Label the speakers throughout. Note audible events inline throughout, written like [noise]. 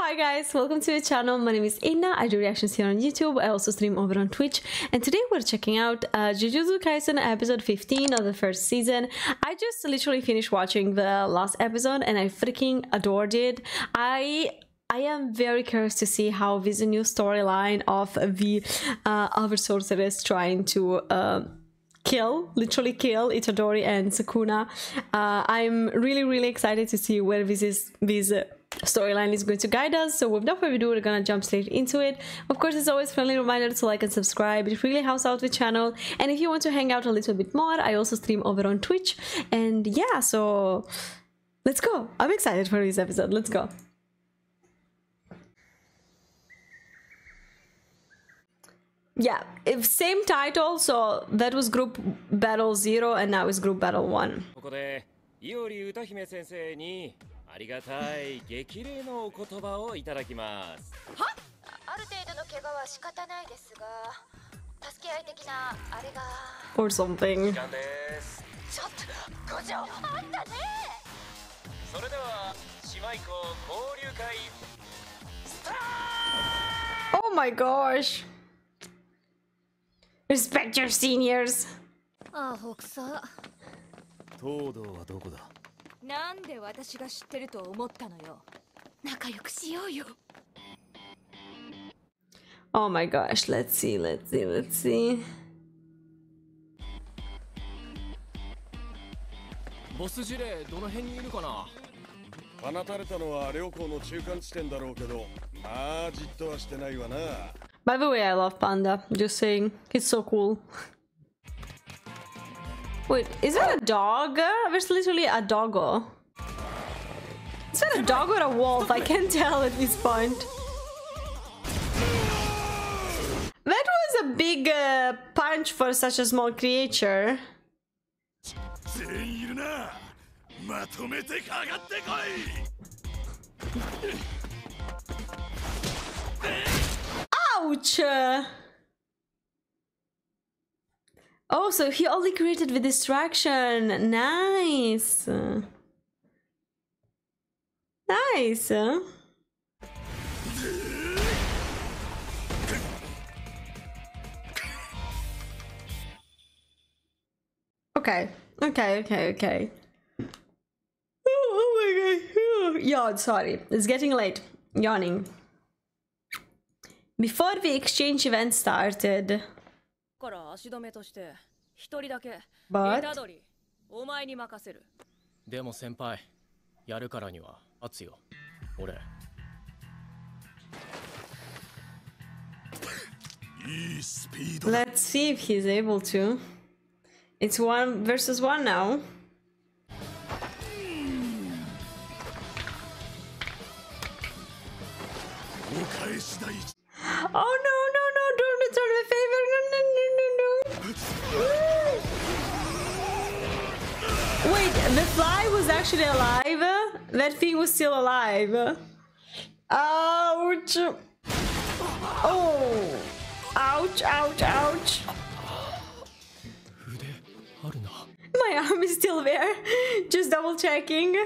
Speaker 1: Hi guys, welcome to the channel. My name is Inna. I do reactions here on YouTube. I also stream over on Twitch. And today we're checking out uh, Jujutsu Kaisen episode 15 of the first season. I just literally finished watching the last episode and I freaking adored it. I I am very curious to see how this new storyline of the uh, other sorceress trying to uh, kill, literally kill Itadori and Sukuna. Uh, I'm really, really excited to see where this is this storyline is going to guide us. So without further ado, we're gonna jump straight into it. Of course, it's always, friendly reminder to like and subscribe. It really helps out the channel. And if you want to hang out a little bit more, I also stream over on Twitch. And yeah, so let's go. I'm excited for this episode. Let's go. Yeah, if same title, so that was group battle 0 and now is group battle
Speaker 2: 1. ありがたい。激励のお言葉をいただきます。
Speaker 3: はある程度の怪我は仕方ないですが助け合い的なあれが。
Speaker 1: Or something.
Speaker 2: 時間です。
Speaker 3: ちょっと五条あったね！
Speaker 2: それでは姉妹校交流会。スター
Speaker 1: Oh my gosh. Respect your seniors.
Speaker 3: あほくさ
Speaker 2: 東堂はどこだ？
Speaker 3: なんで私が知ってると思ったのよ仲良くしようよ
Speaker 1: Oh my gosh, let's see, let's see, let's see.
Speaker 4: ボス司令どの辺にいるかな
Speaker 5: 放たれたのは両校の中間地点だろうけどまあじっとはしてないわな
Speaker 1: By the way, I love Panda. Just saying. He's so cool. Wait, is that a dog? It's literally a doggo. Is that a dog or a wolf? I can't tell at this point. That was a big uh, punch for such a small creature. Ouch! Oh, so he only created the distraction. Nice. Nice. Okay, okay, okay, okay. Oh, oh my god. Yawn, sorry. It's getting late. Yawning. Before the exchange event started,
Speaker 6: から足止めとして一人だけ
Speaker 1: But-
Speaker 6: 虎杖お前に任せる。
Speaker 4: でも先輩やるからには勝つよ。俺。
Speaker 5: いいスピード
Speaker 1: let's see if he's able to. It's one versus one now. Oh no, The fly was actually alive. That thing was still alive. Ouch! Oh! Ouch, ouch, ouch! My arm is still there. Just double checking.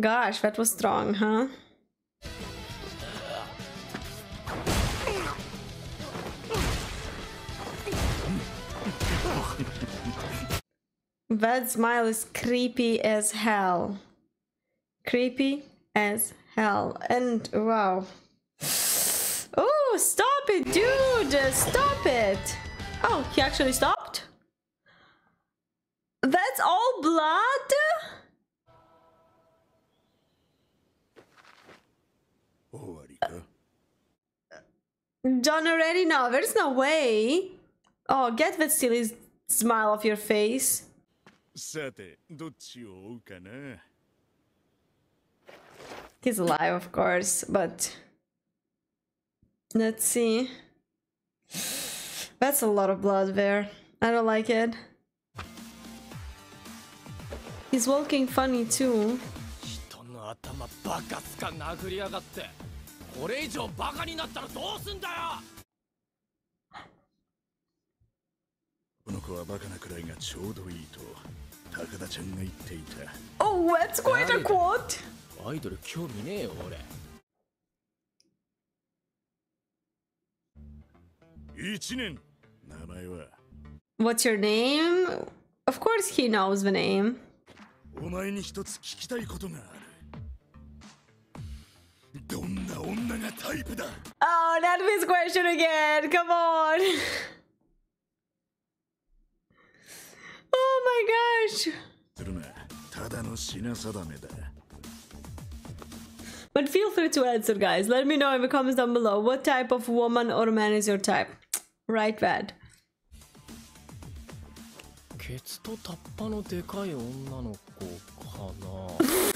Speaker 1: Gosh, that was strong, huh? Bad smile is creepy as hell. Creepy as hell. And wow. Oh, stop it, dude! Stop it! Oh, he actually stopped? That's all blood? Done already? No, there's no way. Oh, get that silly smile off your face.
Speaker 5: さてどっちを追うかな
Speaker 1: He's alive, of course, but let's see. That's a lot of blood there. I don't like it. He's walking funny too.
Speaker 4: 人の頭バカすか殴りやがってこれ以上バカになったらどうすんだよ
Speaker 5: の子はバカなくらいがちょうどいいと 高田ちゃんが言っていた
Speaker 1: Oh, that's quite a quote.
Speaker 4: アイドル興味ねえよ俺
Speaker 5: 1年名前は
Speaker 1: What's your name? Of course, he knows the name.
Speaker 5: お前に一つ聞きたいことがあるどんな女がタイプだ
Speaker 1: Oh, that was question again. Come on. [laughs] oh my gosh.
Speaker 5: するなただの品定めだ
Speaker 1: But feel free to answer, guys. Let me know in the comments down below what type of woman or man is your type. Right, bad.
Speaker 4: ケツとタッパのでかい女の子かな [laughs]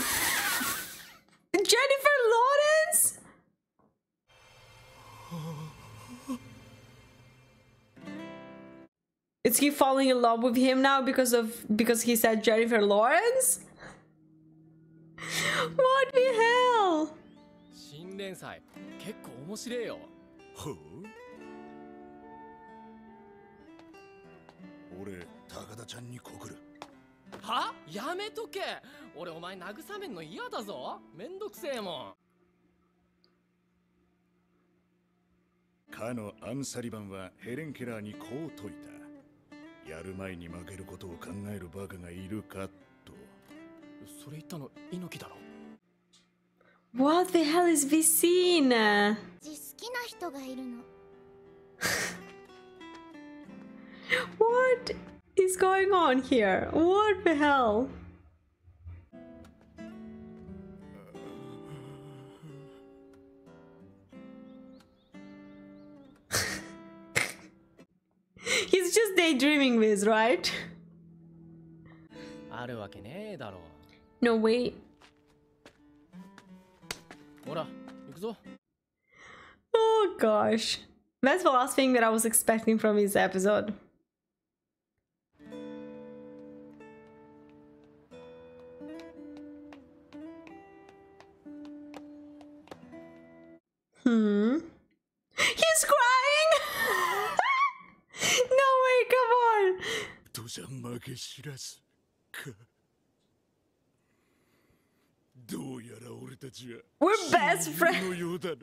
Speaker 1: Is he falling in love with him now because of because he said Jennifer Lawrence? What the hell?
Speaker 4: 新連載結構面白いよ
Speaker 5: ほう俺高田ちゃんに告る
Speaker 4: はやめとけ俺お前慰めんの嫌だぞめんどくせえもん
Speaker 5: かのアンサリバンはヘレン・ケラーにこう説いたやる前に負けることを考えるバカがいるかと
Speaker 4: それ言ったの猪木だろ
Speaker 1: What the hell is this scene?
Speaker 3: 字好きな人がいるの [laughs]
Speaker 1: What is going on here? What the hell? [laughs] He's just daydreaming with, right? No
Speaker 4: way.
Speaker 1: Oh gosh. That's the last thing that I was expecting from this episode.
Speaker 5: け知らずかどうやら俺たちは
Speaker 1: We're best
Speaker 5: 親
Speaker 1: friends.
Speaker 5: 友のようだな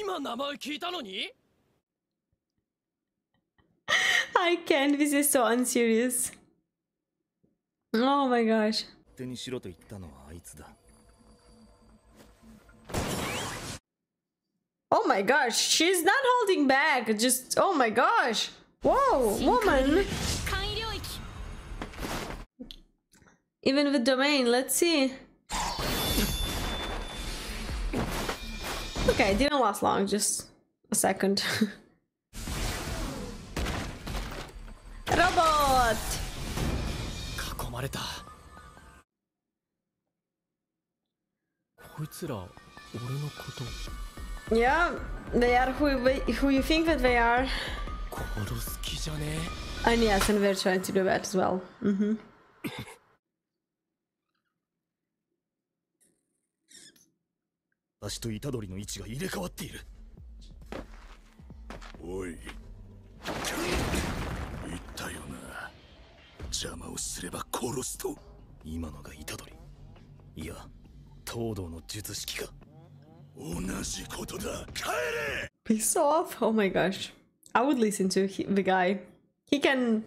Speaker 4: 今名前聞いたのに
Speaker 1: I can't, this is so unserious. Oh my gosh.
Speaker 7: 手にしろと言ったのはあいつだ
Speaker 1: Oh my gosh, she's not holding back. Just, oh my gosh. Whoa, woman. Even with domain, let's see. Okay, didn't last long, just a second. [laughs] Robot! Yeah, they are who, who you think that they are. And yes, and we're trying to do that as well. Mm -hmm. [laughs]
Speaker 7: 私と虎杖の位置が入れ替わっている
Speaker 5: おい言ったよな邪魔をすれば殺すと
Speaker 7: 今のが虎杖いや東堂の術式か
Speaker 5: 同じことだ帰れ
Speaker 1: Piss off? Oh my gosh. I would listen to he, the guy. He can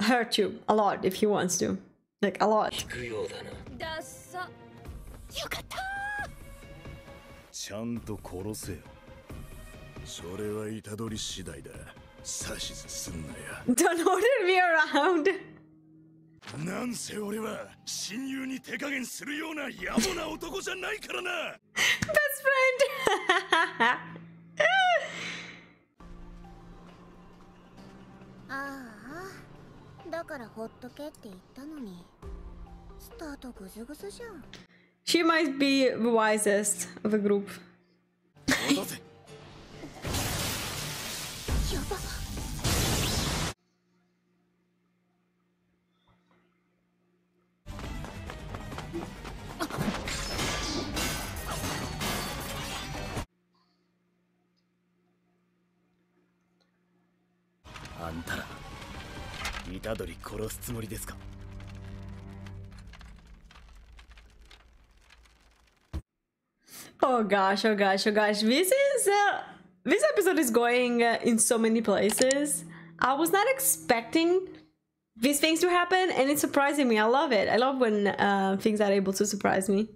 Speaker 1: hurt you a lot if he wants to. Like, a lot.
Speaker 6: ダッサ
Speaker 3: よかった
Speaker 7: ちゃんと殺せよ。
Speaker 5: それは虎杖次第だ。指図すんなや。
Speaker 1: Don't order me around!
Speaker 5: なんせ俺は親友に手加減するような野暮な男じゃないからな。
Speaker 1: Best [laughs] friend!
Speaker 3: ああだからほっとけって言ったのに。スタートグズグズじゃん
Speaker 1: she might be the wisest of the group.
Speaker 7: 渡せ
Speaker 3: やば
Speaker 7: あんたら 虎杖殺すつもりですか
Speaker 1: Oh gosh, oh gosh, oh gosh. This is uh, this episode is going uh, in so many places. I was not expecting these things to happen, and it's surprising me. I love it. I love when uh, things are able to surprise me.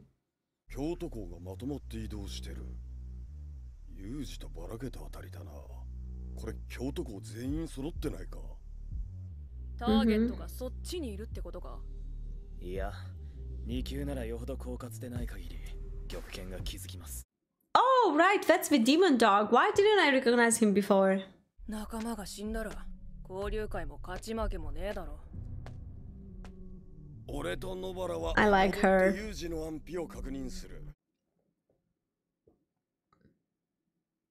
Speaker 5: 京都校がまとまって移動してるユージとばらけたあたりだなこれ京都校全員揃ってないか
Speaker 6: ターゲットがそっちにいるってことか
Speaker 7: いや2級ならよほど狡猾でない限り玉剣が気づきます
Speaker 1: Oh, right, that's the demon dog. Why didn't I recognize him before?
Speaker 6: 仲間が死んだら交流会も勝ち負けもねえだろ
Speaker 5: 俺と野原は
Speaker 1: I like her.
Speaker 5: 戻ってユージの安否を確認する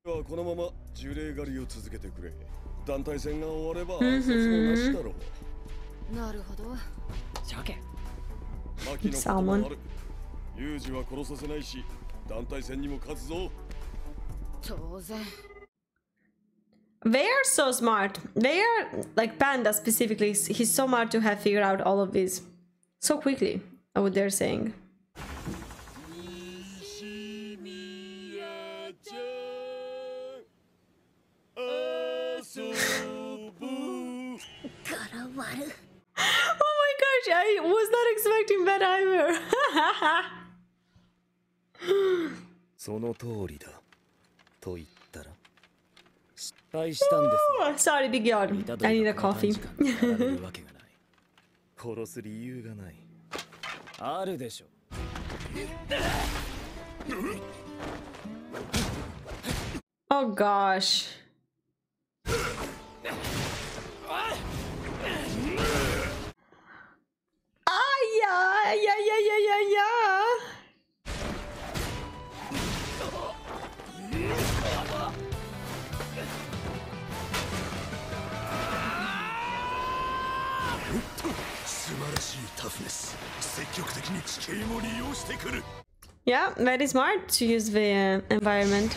Speaker 5: ではこのまま呪霊狩りを続けてくれ団体戦が終われば暗殺もなしだろう
Speaker 6: なるほど鮭
Speaker 5: 牧のこともある ユージは殺させないし団体戦にも勝つぞ
Speaker 6: 当然
Speaker 1: They are so smart. They are like Panda specifically. He's so smart to have figured out all of this so quickly. What they're saying. [laughs]
Speaker 3: 柄悪
Speaker 1: Oh my gosh, I was not expecting that either. [laughs] [gasps]
Speaker 7: その通りだと言ったら失敗したんです
Speaker 1: Sorry, big yawn.
Speaker 7: 虎杖
Speaker 1: I need a
Speaker 7: がこの短
Speaker 1: coffee.
Speaker 7: 時間でやられるわけがない殺す理由がないあるでしょ
Speaker 1: Oh gosh. Ah, yeah, yeah, yeah, yeah, yeah, yeah. Yeah, very smart to use the uh, environment.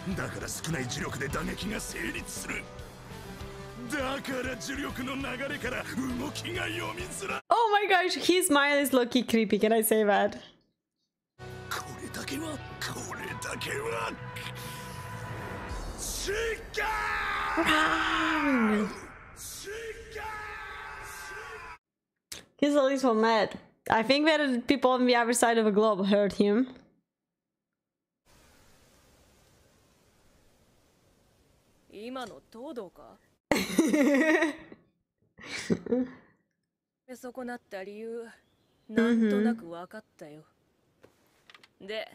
Speaker 5: 手までの組み立ても早い極めつけは小さい体でする力は俺より強いだから少ない磁力で打撃が成立するだから磁力の流れから動きが読みづらい
Speaker 1: Oh my gosh, his smile is low-key creepy, can I say that?
Speaker 5: これだけはこれだけはしかしか
Speaker 1: He's at least so mad. I think that the people on the other side of the globe heard him.
Speaker 6: 今の東堂か？[laughs] 損なった理由なんとなく分かったよ、で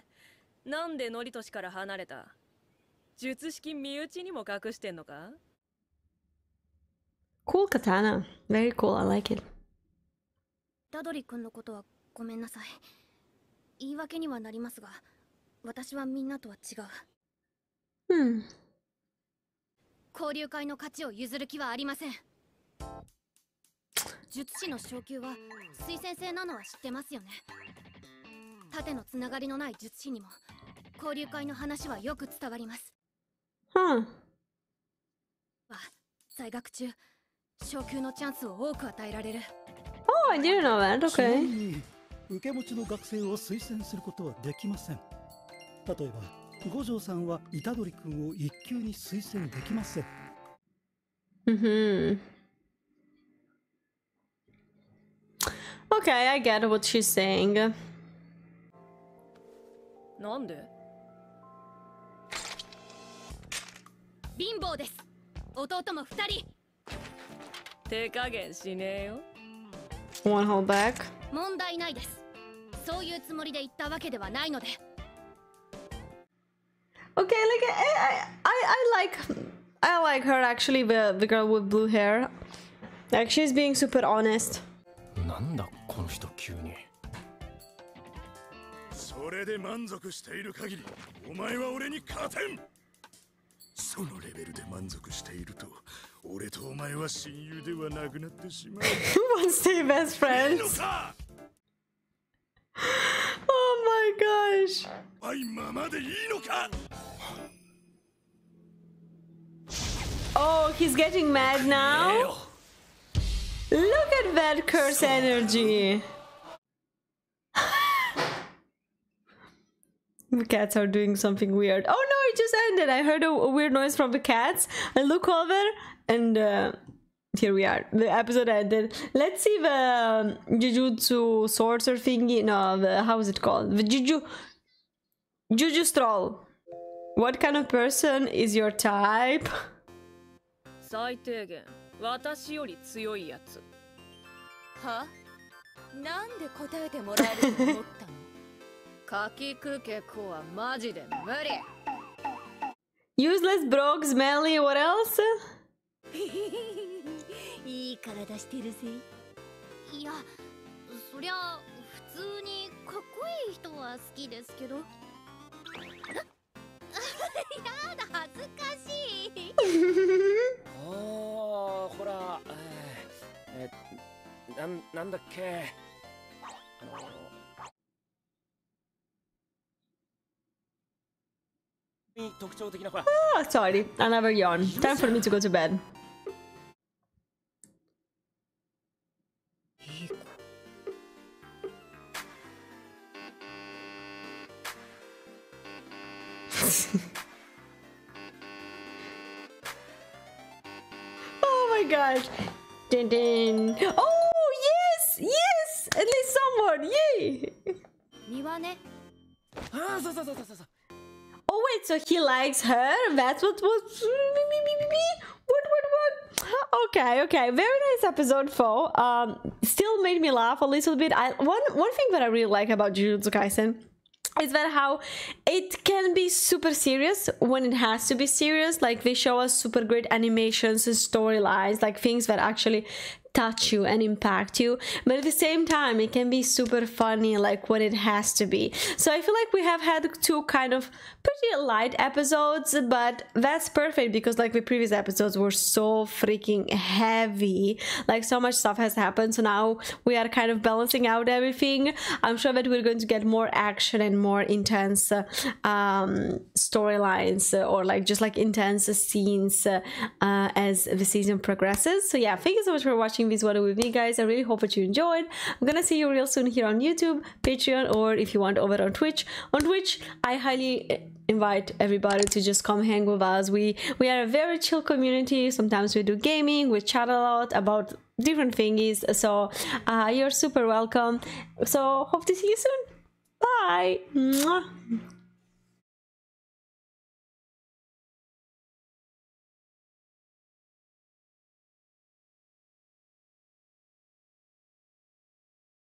Speaker 6: なんでノリトシから離れた？術式身内にも隠してんのか
Speaker 1: ？Cool katana. Very cool, I like it.
Speaker 3: ダドリ君のことはごめんなさい。言い訳にはなりますが私はみんなとは違う。
Speaker 1: Hmm.
Speaker 3: 交流会の勝ちを譲る気はありません術師の昇級は推薦制なのは知ってますよね縦のつながりのない術師にも交流会の話はよく伝わります.は在学中昇級のチャンスを多く与えられる
Speaker 1: Oh, I didn't know that.
Speaker 8: ちなみ
Speaker 1: Okay.
Speaker 8: に受け持ちの学生を推薦することはできません例えば五条さんは虎杖君を一級に推薦できません。
Speaker 1: Mm-hmm. Okay, I get what she's saying.
Speaker 6: なんで？
Speaker 3: 貧乏です。弟も二人。
Speaker 6: 手加減しねえよ。
Speaker 1: One hold back.
Speaker 3: 問題ないです。そういうつもりで言ったわけではないので
Speaker 1: Okay, like I, I, I, I like, I like her actually. The the girl with blue hair. Like she's being super honest.
Speaker 7: なんだこの人急に
Speaker 5: そ これで満足している限りお前は俺に勝てんそのレベルで満足していると俺とお前は親友ではなくなってしまう
Speaker 1: Who [laughs] wants to be best
Speaker 5: いいの
Speaker 1: friends? [laughs]
Speaker 5: か
Speaker 1: Oh my gosh.
Speaker 5: 甘いままでいいのか
Speaker 1: Oh, he's getting mad now? Look at that curse energy. [laughs] the cats are doing something weird. Oh no, it just ended. I heard a, a weird noise from the cats. I look over and uh, here we are. The episode ended. Let's see the um, Jujutsu sorcerer thingy. No, the, how is it called? The Juju. Juju Stroll. What kind of person is your type?
Speaker 6: 最低限私より強いやつ
Speaker 9: はなんで答えてもらえると思ったのかきくけ子はマジで無理
Speaker 1: Useless, [laughs] broke, smelly, what else? [laughs]
Speaker 9: いい体してるぜ。
Speaker 3: いやそりゃ普通にかっこいい人は好きですけど。[laughs] やだ恥ずかしい。
Speaker 7: ああほらえーえなんなんだっけ。あの特徴的なほら
Speaker 1: Oh, sorry, another yawn. Time for me to go to bed. [laughs] oh my gosh. Dun, dun. Oh, yes! Yes! At least someone! Yay! oh wait, so he likes her? That's what was... What, what, what? Okay, okay. Very nice episode 4. Um, still made me laugh a little bit. I One, one thing that I really like about Jujutsu Kaisen is that how it can be super serious when it has to be serious. Like they show us super great animations and storylines, like things that actually touch you and impact you. But at the same time it can be super funny like when it has to be. So i feel like we have had two kind of pretty light episodes but that's perfect because like the previous episodes were so freaking heavy. Like so much stuff has happened so now we are kind of balancing out everything. I'm sure that we're going to get more action and more intense uh, um storylines or like just like intense scenes uh, uh, as the season progresses. So yeah thank you so much for watching this one with me guys. I really hope that you enjoyed. I'm gonna see you real soon here on youtube patreon or if you want over on twitch. On twitch i highly uh, invite everybody to just come hang with us. We we are a very chill community. Sometimes we do gaming we chat a lot about different thingies. So uh, you're super welcome. So hope to see you soon. Bye. Mwah.